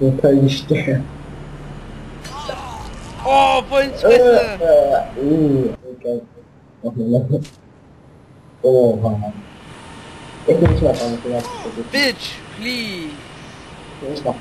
Não tá externo. Oh, foi despertando! Uh, ah, eu quero. Porra. Eu vou te matar, não tem nada. Bitch, please! Eu vou te matar.